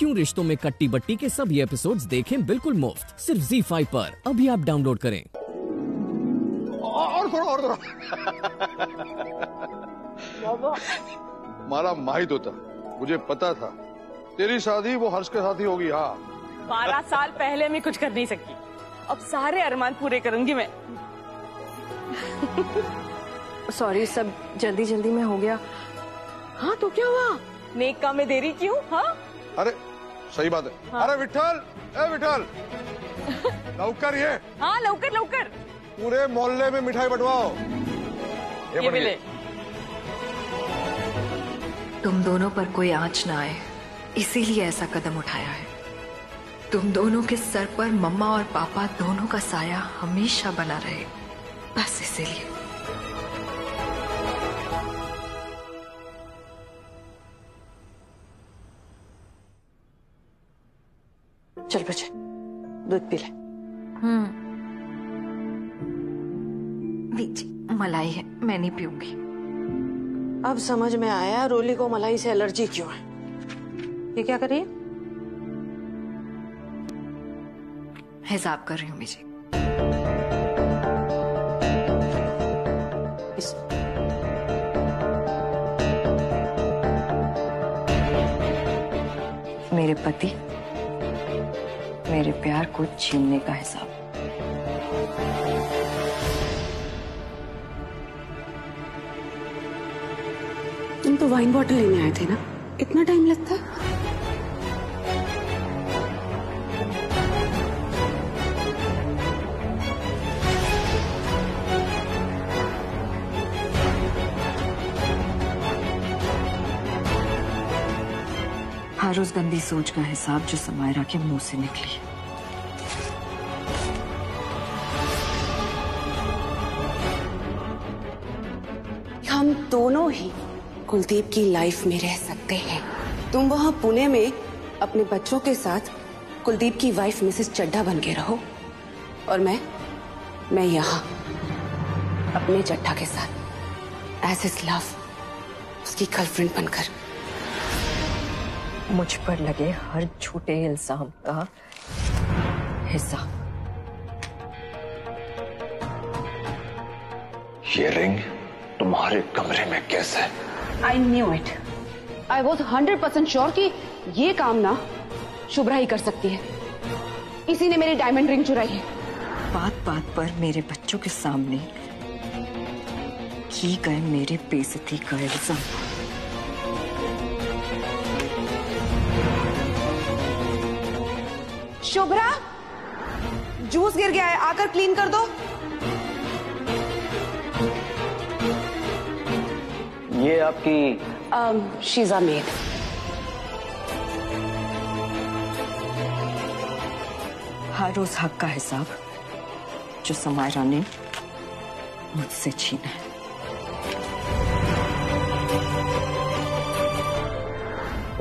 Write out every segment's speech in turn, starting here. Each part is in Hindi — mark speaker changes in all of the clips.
Speaker 1: क्यों रिश्तों में कट्टी बट्टी के सभी एपिसोड्स देखें बिल्कुल मुफ़्त? सिर्फ़ जी5 पर। अभी आप डाउनलोड करें।
Speaker 2: और थोड़ा और थोड़ा। मारा माहित होता। मुझे पता था। तेरी शादी वो हर्ष के साथ ही होगी हाँ।
Speaker 3: बारह साल पहले मैं कुछ कर नहीं सकी। अब सारे अरमान पूरे करूँगी मैं।
Speaker 4: सॉरी सब जल्दी जल्दी में हो गया।
Speaker 3: हाँ तो क्या हुआ? नेक काम में देरी क्यों? हाँ?
Speaker 2: अरे सही बात है। हाँ। अरे विठल ए विठल लवकर ये।
Speaker 3: हाँ लवकर लवकर
Speaker 2: पूरे मोहल्ले में मिठाई बंटवाओ।
Speaker 3: ये मिले।
Speaker 4: तुम दोनों पर कोई आँच ना आए। इसीलिए ऐसा कदम उठाया है। तुम दोनों के सर पर मम्मा और पापा दोनों का साया हमेशा बना रहे। बस इसीलिए।
Speaker 5: चल बच्चे दूध पी ले।
Speaker 4: लीजिए मलाई है मैं नहीं पीऊँगी।
Speaker 5: अब समझ में आया रोली को मलाई से एलर्जी क्यों है? ये क्या करिए?
Speaker 4: हिसाब कर रही हूँ
Speaker 5: इस
Speaker 4: मेरे पति मेरे प्यार को छीनने का हिसाब।
Speaker 5: तुम तो वाइन बॉटल लेने आए थे ना? इतना टाइम लगता? है
Speaker 4: हर उस गंदी सोच का हिसाब जो समायरा के मुँह से निकली।
Speaker 5: हम दोनों ही कुलदीप की लाइफ में रह सकते हैं। तुम वहाँ पुणे में अपने बच्चों के साथ कुलदीप की वाइफ मिसेस चड्ढा बन के रहो और मैं मैं यहाँ अपने चड्ढा के साथ एज इज़ लव उसकी गर्लफ्रेंड बनकर।
Speaker 4: मुझ पर लगे हर झूठे इल्ज़ाम का हिसाब
Speaker 6: ये रिंग तुम्हारे कमरे में कैसे?
Speaker 5: I knew it I was hundred percent sure कि ये काम ना शुभ्रा ही कर सकती है। इसी ने मेरी डायमंड रिंग चुराई है।
Speaker 4: बात बात पर मेरे बच्चों के सामने की गए मेरे बेइज्जती का इल्ज़ाम।
Speaker 5: शुभ्रा जूस गिर गया है आकर क्लीन कर दो।
Speaker 6: ये आपकी
Speaker 5: शीजा मेड
Speaker 4: हर उस हक का हिसाब जो समायरा ने मुझसे छीना है।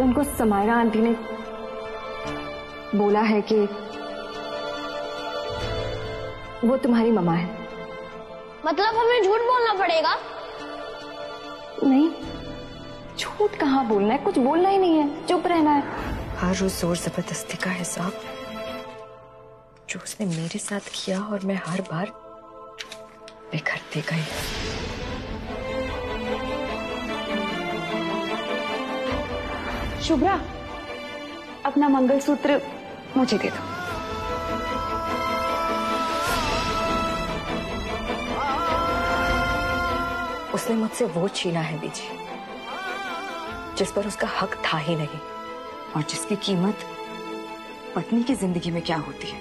Speaker 4: उनको समायरा आंटी ने बोला है कि वो तुम्हारी ममा है।
Speaker 7: मतलब हमें झूठ बोलना पड़ेगा?
Speaker 4: नहीं झूठ कहाँ बोलना है? कुछ बोलना ही नहीं है चुप रहना है। हर रोज ज़ोर ज़बरदस्ती का हिसाब जो उसने मेरे साथ किया और मैं हर बार बिखरती गई।
Speaker 5: शुभ्रा अपना मंगलसूत्र मुझे दे दो।
Speaker 4: उसने मुझसे वो छीना है, बीजी, जिस पर उसका हक था ही नहीं और जिसकी कीमत पत्नी की ज़िंदगी में क्या होती है,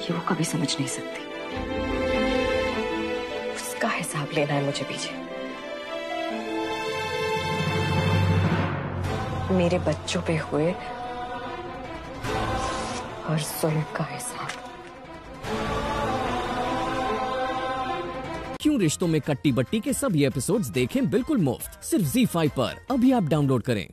Speaker 4: ये वो कभी समझ नहीं सकती। उसका हिसाब लेना है मुझे, बीजी। मेरे बच्चों पे हुए हर जुल्म का हिसाब
Speaker 1: क्यों रिश्तों में कट्टी बट्टी के सभी एपिसोड्स देखें बिल्कुल मुफ़्त? सिर्फ़ Z5 पर। अभी आप डाउनलोड करें।